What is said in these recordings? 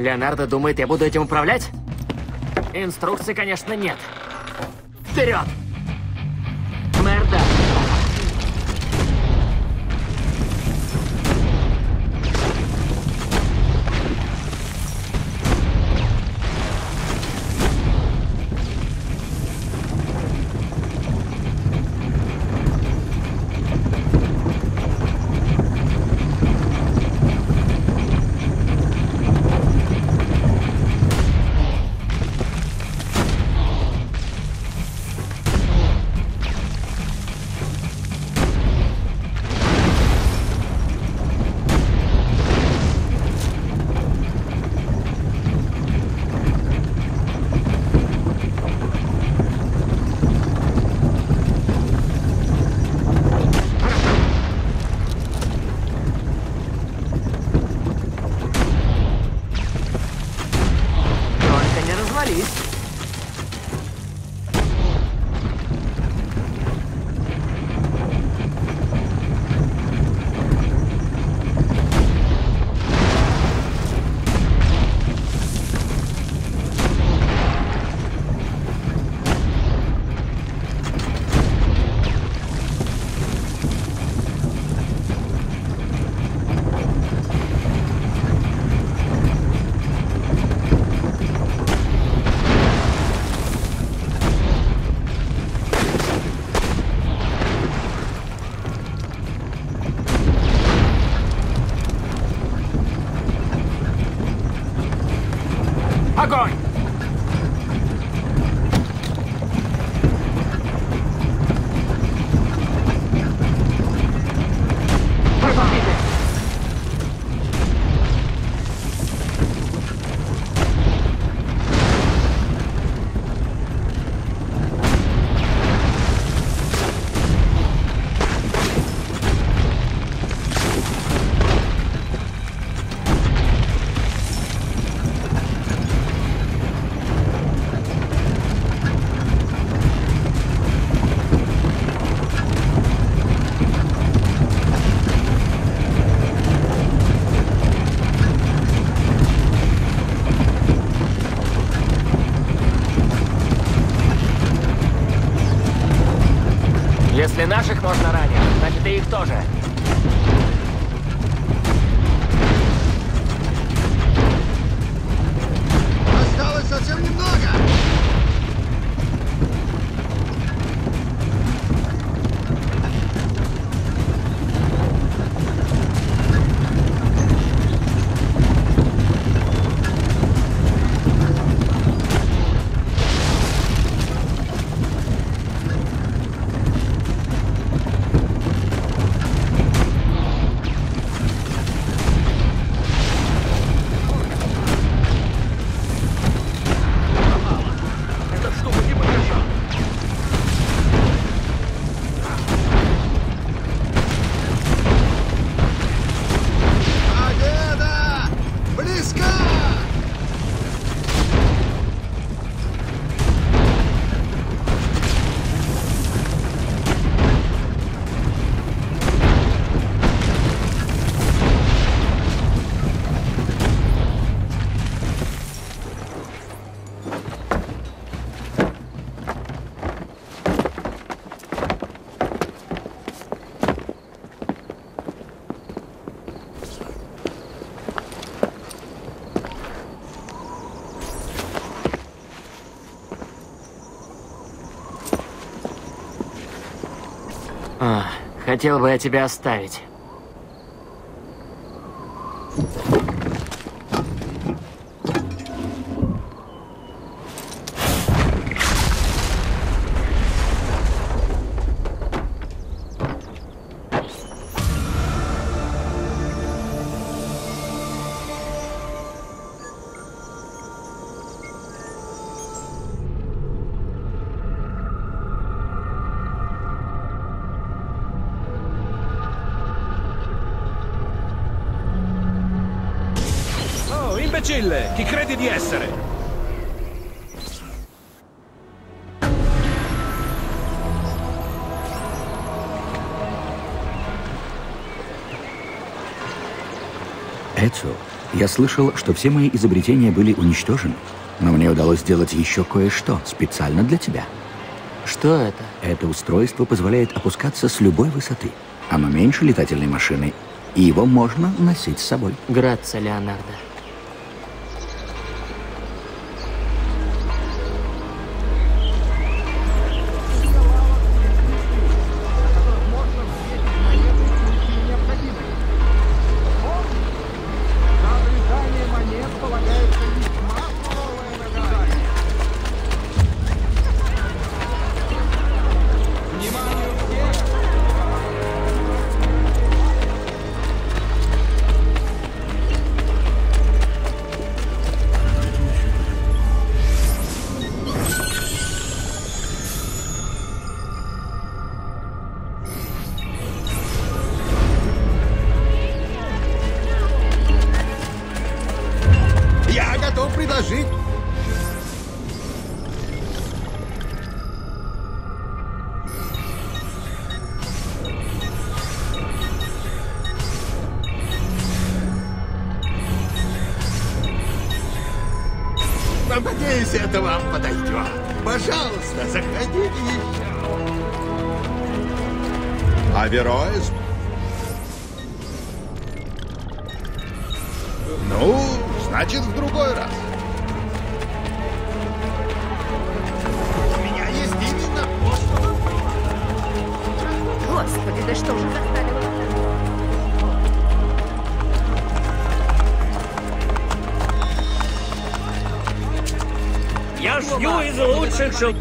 Леонардо думает, я буду этим управлять? Инструкций, конечно, нет. Вперед! please. Хотел бы я тебя оставить. Imbecille! Chi credi di essere? Ezio, Я слышал, что все мои изобретения были уничтожены. Но мне удалось сделать еще кое-что специально для тебя. Что это? Это устройство позволяет опускаться с любой высоты. Оно меньше летательной машины, и его можно носить с собой. Грация, Леонардо. Предложить. Надеюсь, это вам подойдет. Пожалуйста, заходите еще. Авероис? Ну, значит, в другой раз. Господи, да что же заставило? Я шью из лучших шел...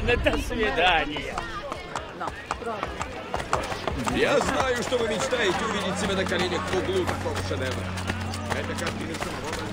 Бене, до свидания. Я знаю, что вы мечтаете увидеть себя на коленях в углу такого шедевра. Это картина самого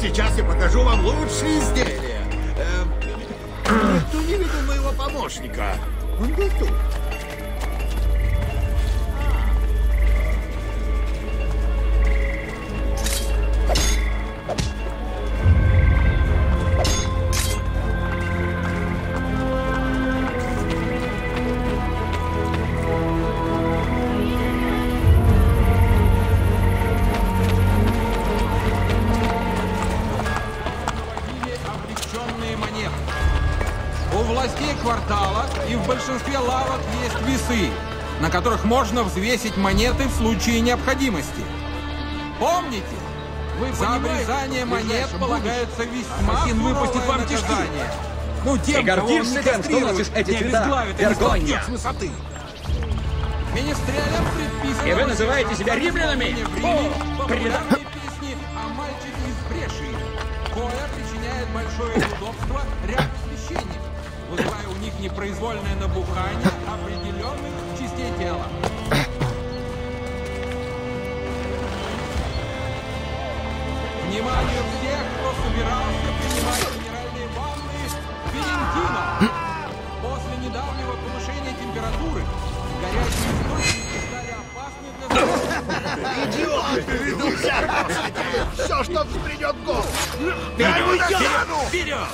Сейчас я покажу вам лучшие изделия. Никто не видел моего помощника. Он был тут. Весы, на которых можно взвесить монеты в случае необходимости. Помните, За обрезание монет полагается весьма Один выпустит вам кишки. наказание. Ну, тем, Ты гордишься тем, что носишь эти цвета? Вергонья. с высоты. Министрелям предписано И вы называете себя римлянами? Риме популярной песни о мальчике из Бреши. Кое причиняет большое неудобство ряду священников, вызывая у них непроизвольное набухание определенных частей тела. Вниманию всех, кто собирался принимать минеральные ванны Валентино. После недавнего повышения температуры горячие источники стали опасны для здоровья. Все, что взбредет в голову. Вперед!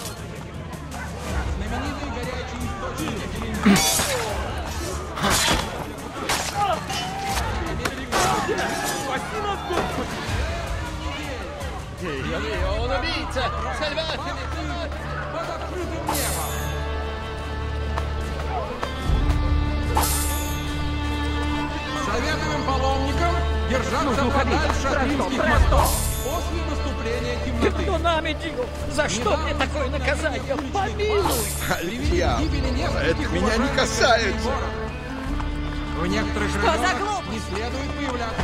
Под открытым небом. Советуем паломникам держаться подальше от римских мостов после наступления темноты. Кто нами делал? За что мне такое наказание? Помилуй! Я... Гибели нескольких Это меня не касается. В некоторых за районах глупость? не следует появляться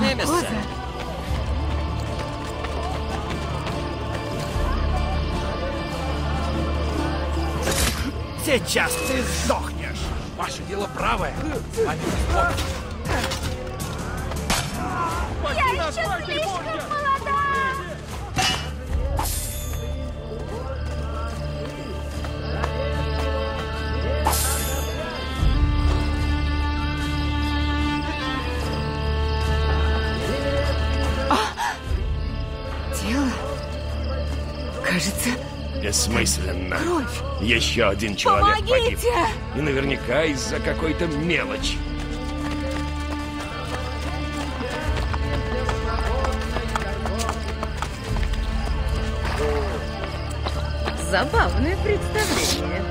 Мисс. Сейчас ты сдохнешь. Ваше дело правое. Вами Я еще слишком Кажется, Бессмысленно. кровь. Еще один человек погиб. Помогите! И наверняка из-за какой-то мелочи. Забавное представление.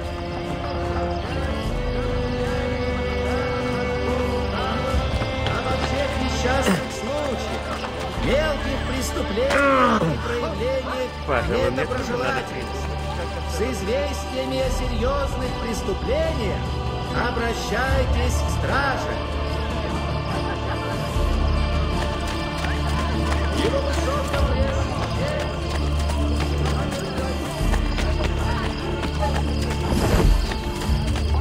Обо всех несчастных случаях, мелких преступлениях проявлениях Пожалуй, мне тоже надо. С известиями о серьезных преступлениях обращайтесь к страже. Его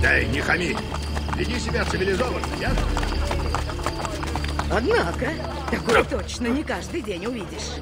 Дай, не хами. Веди себя цивилизованно, ясно? Однако, такое точно не каждый день увидишь.